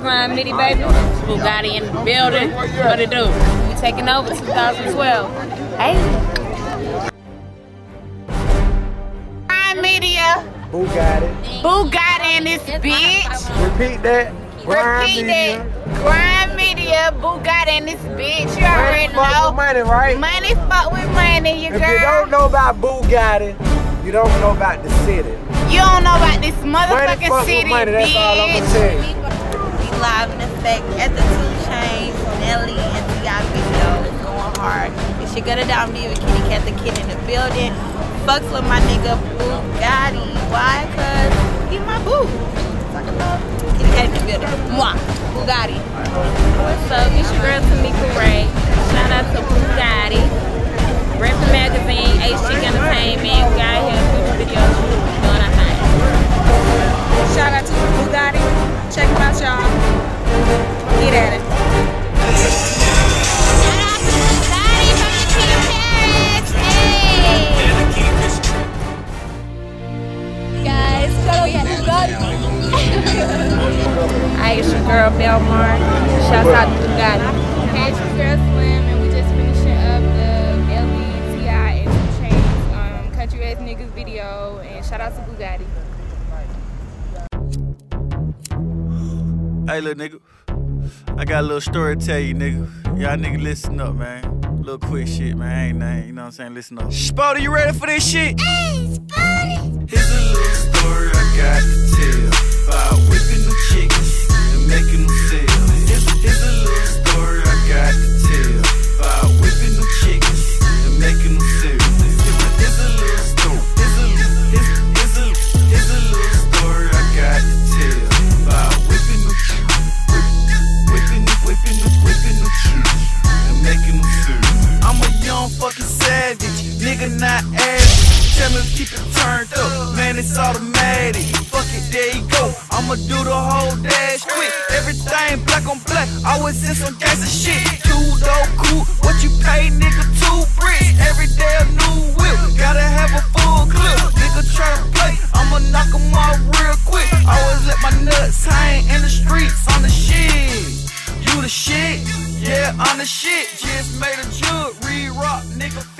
Grind Media, baby. Booghatti in the building. What it do? We taking over 2012. Hey. Grind Media. Booghatti. Booghatti in this bitch. Repeat that. Grind Repeat media. it. Grind Media. Booghatti in this bitch. You already Money know. money, right? Money fuck with money, you If you don't know about Booghatti, you don't know about the city. You don't know about this motherfucking Money fuck city, with money, that's all I'm gonna tell you. Live in effect at the Two Chainz, Nelly, and T.I. video. Going hard. It's your gutter down B with Kitty Cat the Kid in the building. Fucks with my nigga Booghatti. Why? Cause he my boo. Kitty Cat in the building. Mwah. Booghatti. What's up? It's your girl Tamika Ray. Shout out to Booghatti. Follow Booghatti. Hi, it's your girl Belmar. Shout out to Booghatti. Hey, it's your girl Slim, and we just finishing up the Nelly, T.I. and Two Chainz um, Country Ass Niggas video. And shout out to Booghatti. Hey, little nigga. I got a little story to tell you, nigga. Y'all nigga listen up, man. Little quick shit, man. Ain't nothing, you know what I'm saying? Listen up. Spotty, you ready for this shit? Hey, Spotty. Here's a little story I got to tell about whipping them chickens and making them sell. A little story I got to and them a little story. A, a, a little story I got to and them. I'm a young savage, nigga not average. Keep it turned up, man, it's automatic. Fuck it, there you go. I'ma do the whole dash quick. Everything black on black, always in some gangsta shit. Two door cool, what you pay, nigga? Two bricks. Every day a new whip, gotta have a full clip. Nigga try to play, I'ma knock 'em off real quick. Always let my nuts hang in the streets on the shit. You the shit, yeah, on the shit. Just made a jug, re-rock, nigga, 50 bricks.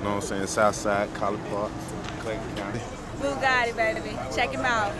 You know what I'm saying? Southside, College Park, Clayton County. Booghatti, baby. Check him out.